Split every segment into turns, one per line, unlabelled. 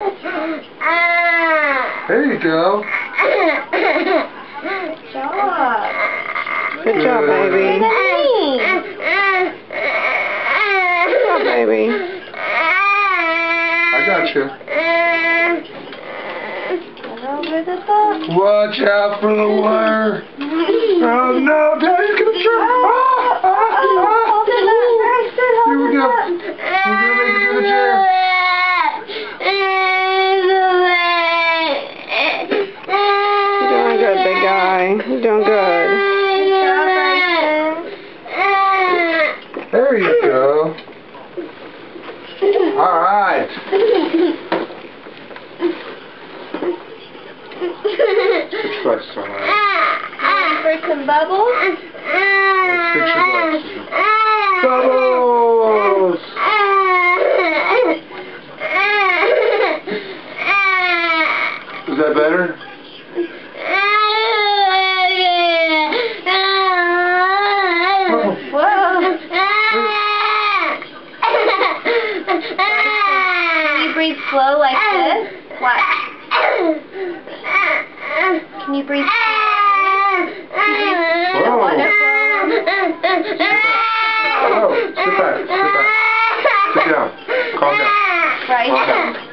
Ah. There you go.
Good job.
Good job, baby. Good job, baby.
I got you. Ah.
Over the top.
Watch out for the wire.
Doing good, big guy. You're doing good.
Good job, Brycen.
There you go. All right. Let's try some. uh,
For some bubbles?
Fix your glasses. Bubbles. Is that better?
Breathe slow like this? Watch. Can you breathe
Whoa. Oh, sit back. Sit back. Sit down. Calm down.
Right.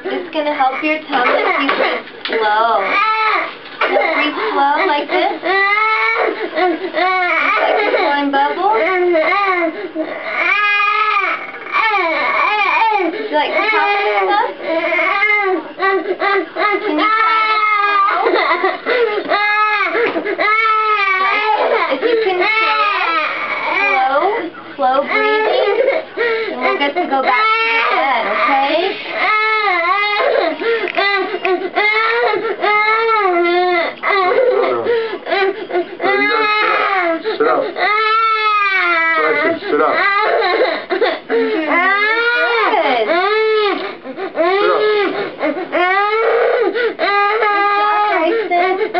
It's gonna help your tummy if you breathe slow. Now breathe slow like this. Like you're blowing bubbles. Would you like to pop this stuff? Can you If you can slow, breathing, then we'll get to go back to the bed, okay?
No, you gotta sit up. Sit up. Brycen, sit up.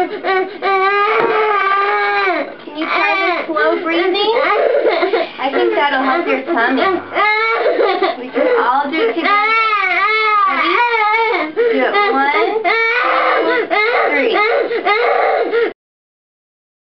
Can you try the slow breathing? I think that'll help your tummy.